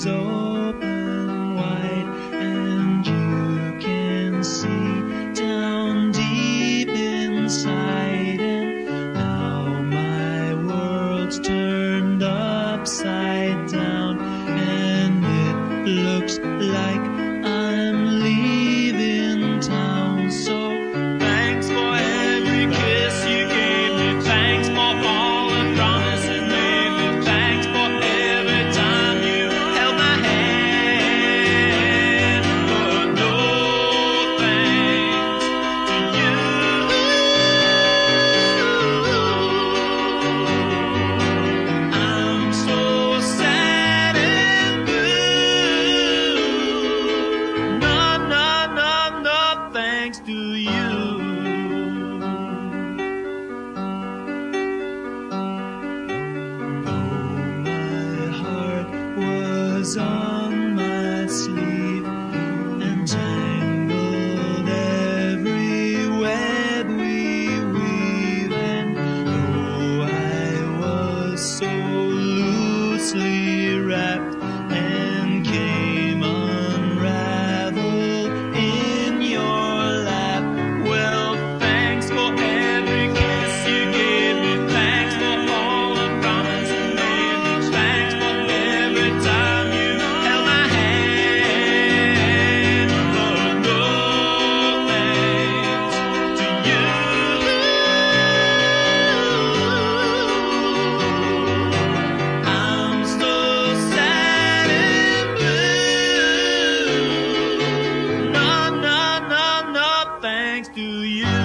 is open thanks to you.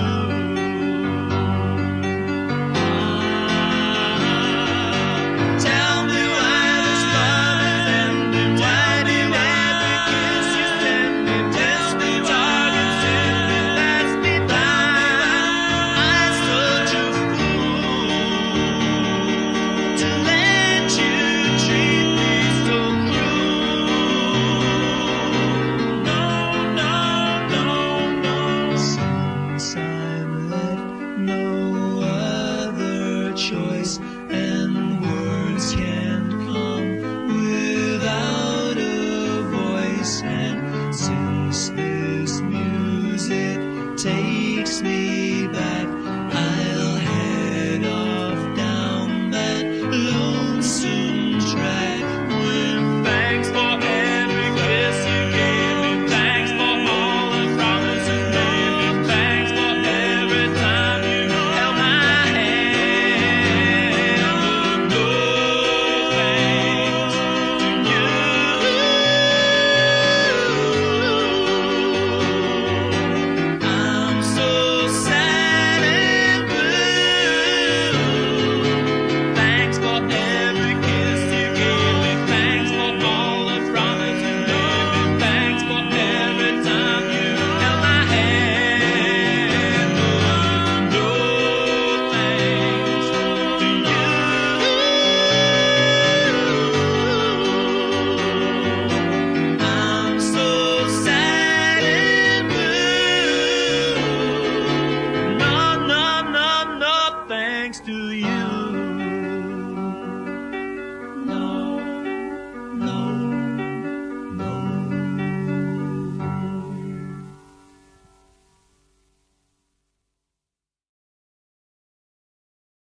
you.